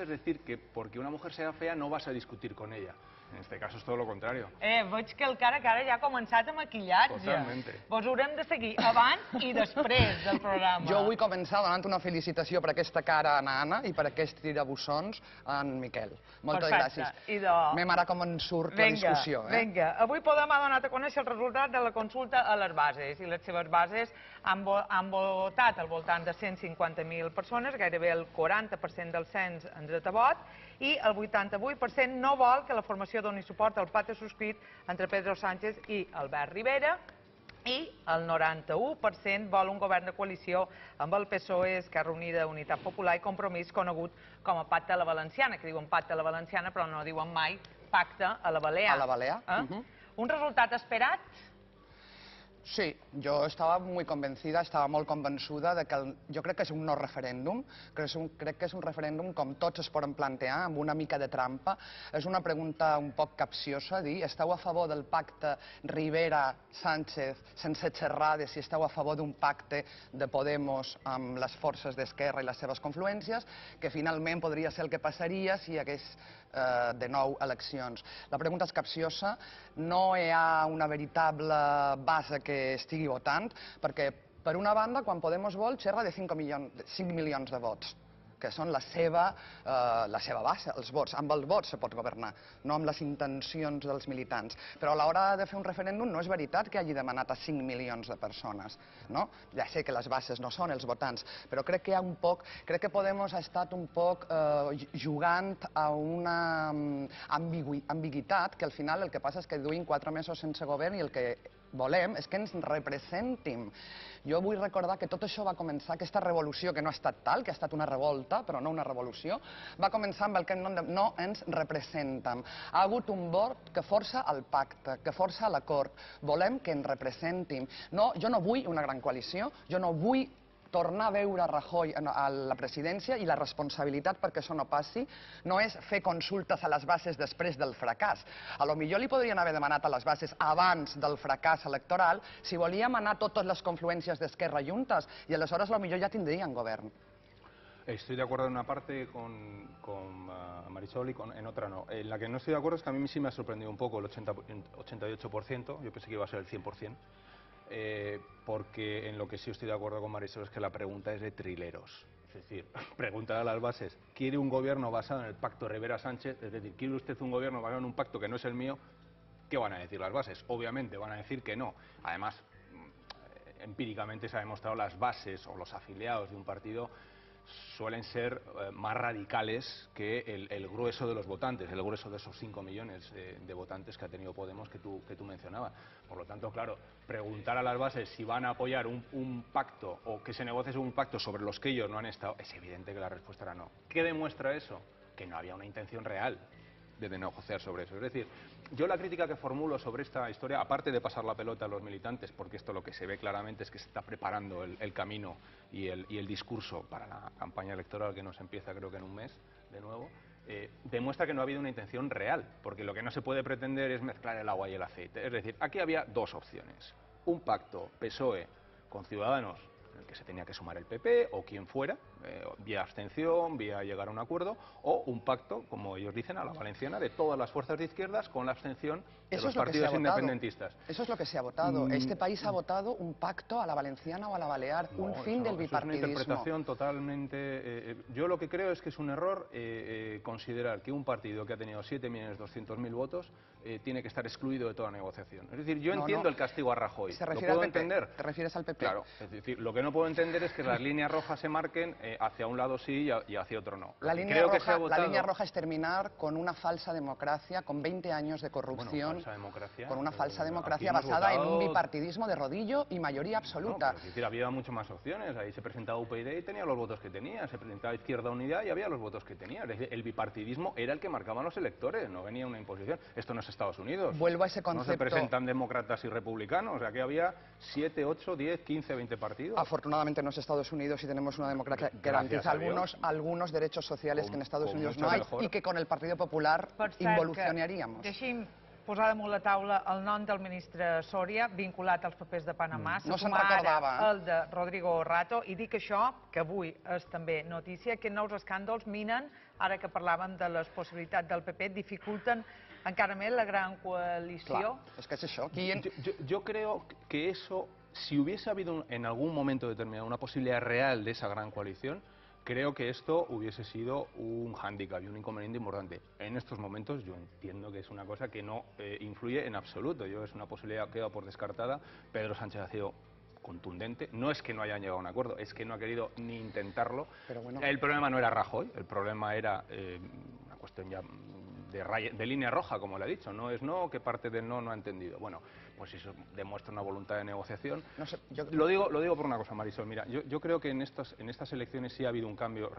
es decir que porque una mujer sea fea no vas a discutir con ella. En este caso es todo lo contrario. Eh, veig que el cara que ara ja ha començat a maquillatge. Totalmente. Vos haurem de seguir abans i després del programa. Jo vull començar donant una felicitació per aquesta cara a Anna i per aquest tirabussons a en Miquel. Moltes Perfecte. gràcies. Idò. Mem ara com en surt la Vinga, discussió. Eh? vinga. Avui Podem ha donat a conèixer el resultat de la consulta a les bases i les seves bases han, vo han votat al voltant de 150.000 persones, gairebé el 40% del cens en dret a vot, i el 88% no vol que la formació doni suport al pacte subscrit entre Pedro Sánchez i Albert Rivera, i el 91% vol un govern de coalició amb el PSOE, Esquerra Unida, Unitat Popular i Compromís, conegut com a Pacte a la Valenciana, que diuen Pacte a la Valenciana però no diuen mai Pacte a la Balear. A la Balear, Eh? mhm. Un resultat esperat? Sí, jo estava molt convencida, estava molt convençuda de que el, jo crec que és un no referèndum, que és un, crec que és un referèndum com tots es poden plantear, amb una mica de trampa. És una pregunta un poc capciosa, dir, esteu a favor del pacte Rivera-Sánchez sense xerrar de si esteu a favor d'un pacte de Podemos amb les forces d'Esquerra i les seves confluències, que finalment podria ser el que passaria si hi hagués eh, de nou eleccions. La pregunta és capciosa, no hi ha una veritable base que estigui votant, perquè per una banda, quan Podemos vol, xerra de 5, milions, 5 milions de vots que són la seva, eh, la seva base, els vots. Amb els vots se pot governar, no amb les intencions dels militants. Però a l'hora de fer un referèndum no és veritat que hagi demanat a 5 milions de persones. No? Ja sé que les bases no són els votants, però crec que hi ha un poc, crec que Podemos ha estat un poc eh, jugant a una mm, ambigui, ambiguitat que al final el que passa és que duim quatre mesos sense govern i el que volem és que ens representin. Jo vull recordar que tot això va començar, aquesta revolució, que no ha estat tal, que ha estat una revolta, però no una revolució, va començar amb el que no, no ens representen. Ha hagut un vot que força el pacte, que força l'acord. Volem que ens representin. No, jo no vull una gran coalició, jo no vull tornar a veure Rajoy a la presidència i la responsabilitat perquè això no passi no és fer consultes a les bases després del fracàs. A lo millor li podrien haver demanat a les bases abans del fracàs electoral si volíem anar totes les confluències d'Esquerra juntes i aleshores a lo millor ja tindrien govern. Estoy de acuerdo en una parte con, con ah, Marisol y con- en otra no. En la que no estoy de acuerdo es que a mí sí me ha sorprendido un poco el 80, 88%, yo pensé que iba a ser el 100%, eh, porque en lo que sí estoy de acuerdo con Marisol es que la pregunta es de trileros. Es decir, preguntar a las bases, ¿quiere un gobierno basado en el pacto Rivera-Sánchez? Es decir, ¿quiere usted un gobierno basado en un pacto que no es el mío? ¿Qué van a decir las bases? Obviamente van a decir que no. Además, mm, empíricamente se ha demostrado las bases o los afiliados de un partido suelen ser eh, más radicales que el, grueso de los votantes, el grueso de esos 5 millones de, votantes que ha tenido Podemos que tú, que mencionabas. Por lo tanto, claro, preguntar a las bases si van a apoyar un, un pacto o que se negocie un pacto sobre los que ellos no han estado, es evidente que la respuesta era no. ¿Qué demuestra eso? Que no había una intención real de negociar sobre eso. Es decir, yo la crítica que formulo sobre esta historia, aparte de pasar la pelota a los militantes, porque esto lo que se ve claramente es que se está preparando el, camino y el, y el discurso para la campaña electoral que nos empieza creo que en un mes de nuevo, eh, demuestra que no ha habido una intención real, porque lo que no se puede pretender es mezclar el agua y el aceite. Es decir, aquí había dos opciones. Un pacto PSOE con Ciudadanos en el que se tenía que sumar el PP o quien fuera, eh, vía abstención, vía llegar a un acuerdo, o un pacto, como ellos dicen, a la valenciana, de todas las fuerzas de izquierdas con la abstención de Eso los lo partidos independentistas. Eso es lo que se ha votado. Mm. Este país ha votado un pacto a la valenciana o a la balear, un fin del eso es una bipartidismo. interpretación totalmente... eh, eh, yo lo que creo es que es un error eh, considerar que un partido que ha tenido 7.200.000 votos tiene que estar excluido de toda negociación. Es decir, yo No, entiendo el castigo a Rajoy. Se ¿Lo refiere puedo al PP. entender? ¿Te refieres al PP? Claro, es decir, lo que no puedo entender es que las líneas rojas se marquen eh, hacia un lado sí y, hacia otro no. La línea, creo que se ha roja, la votado- línea roja es terminar con una falsa democracia, con 20 años de corrupción, falsa democracia, con una eh, falsa democracia basada en un bipartidismo de rodillo y mayoría absoluta. es decir, había mucho más opciones. Ahí se presentaba UPyD y tenía los votos que tenía. Se presentaba Izquierda Unidad y había los votos que tenía. Es decir, el bipartidismo era el que marcaban los electores, no venía una imposición. Esto no es Estados Unidos. Vuelvo a ese No se concepto. presentan demócratas y republicanos. O sea, que había 7, 8, 10, 15, 20 partidos. Afortunadamente no es Estados Unidos y tenemos una democracia garantiza algunos, algunos derechos sociales Con- que en Estados Unidos no hay mejor. y que con el Partido Popular Per cert, involucionaríamos. Que, deixi'm posar damunt la taula el nom del ministre Soria vinculat als papers de Panamà. Mm. No se'n recordava, eh? el de Rodrigo Rato, i dic això, que avui és també notícia, que nous escàndols minen, ara que parlàvem de les possibilitats del PP, dificulten encara més la gran coalició. Clar, és que és això. Qui... Yo, yo- yo creo que eso, si hubiese habido en algún momento determinado una posibilidad real de esa gran coalición, creo que esto hubiese sido un hándicap y un inconveniente importante. En estos momentos yo entiendo que es una cosa que no eh, influye en absoluto. Yo es una posibilidad que dado por descartada. Pedro Sánchez ha sido contundente. No es que no hayan llegado a un acuerdo, es que no ha querido ni intentarlo. Pero bueno. El problema no era Rajoy, el problema era eh, una cuestión ya de, raya- de línea roja, como le ha dicho. No es no, que parte del no no ha entendido. Bueno, pues eso demuestra una voluntad de negociación. No sé, jo... Lo digo, lo digo por una cosa, Marisol. Mira, yo, yo creo que en estas, en estas elecciones sí ha habido un cambio